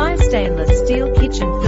Fire stainless steel kitchen